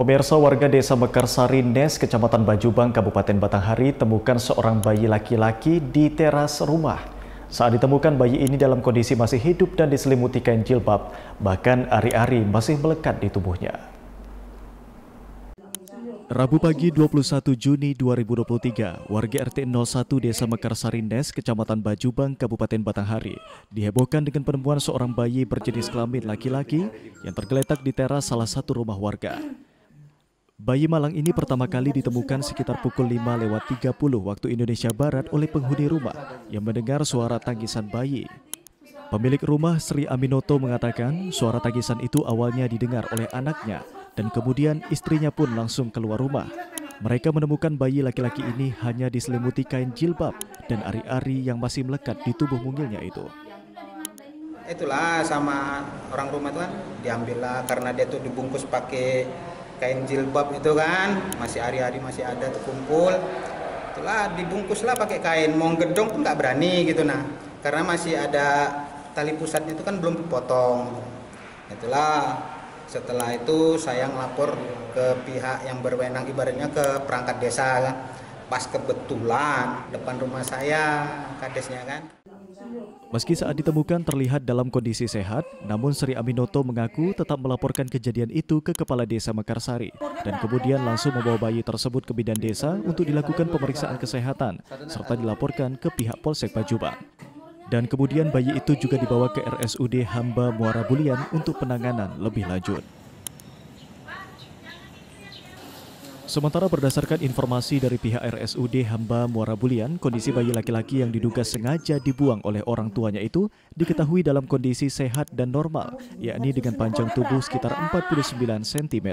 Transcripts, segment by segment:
Pemirsa warga desa Mekarsari Nes, Kecamatan Bajubang, Kabupaten Batanghari temukan seorang bayi laki-laki di teras rumah. Saat ditemukan bayi ini dalam kondisi masih hidup dan diselimuti kain jilbab, bahkan ari-ari masih melekat di tubuhnya. Rabu pagi 21 Juni 2023, warga RT 01 Desa Mekarsari Nes, Kecamatan Bajubang, Kabupaten Batanghari, dihebohkan dengan penemuan seorang bayi berjenis kelamin laki-laki yang tergeletak di teras salah satu rumah warga. Bayi malang ini pertama kali ditemukan sekitar pukul 5 lewat 30 waktu Indonesia Barat oleh penghuni rumah yang mendengar suara tangisan bayi. Pemilik rumah Sri Aminoto mengatakan suara tangisan itu awalnya didengar oleh anaknya dan kemudian istrinya pun langsung keluar rumah. Mereka menemukan bayi laki-laki ini hanya diselimuti kain jilbab dan ari-ari yang masih melekat di tubuh mungilnya itu. Itulah sama orang rumah itu kan diambillah karena dia tuh dibungkus pakai kain jilbab itu kan. Masih hari-hari masih ada terkumpul itulah dibungkuslah pakai kain. Mau gedong pun nggak berani gitu nah. Karena masih ada tali pusatnya itu kan belum dipotong itulah setelah itu saya ngelapor ke pihak yang berwenang ibaratnya ke perangkat desa kan pas kebetulan depan rumah saya kadesnya kan Meski saat ditemukan terlihat dalam kondisi sehat, namun Sri Aminoto mengaku tetap melaporkan kejadian itu ke Kepala Desa Mekarsari dan kemudian langsung membawa bayi tersebut ke bidan desa untuk dilakukan pemeriksaan kesehatan serta dilaporkan ke pihak Polsek Bajubang. Dan kemudian bayi itu juga dibawa ke RSUD Hamba Muara Bulian untuk penanganan lebih lanjut. Sementara berdasarkan informasi dari pihak RSUD Hamba Muara Bulian, kondisi bayi laki-laki yang diduga sengaja dibuang oleh orang tuanya itu diketahui dalam kondisi sehat dan normal, yakni dengan panjang tubuh sekitar 49 cm.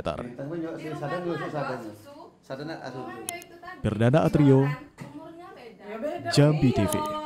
Perdana Atrio, Jambi TV.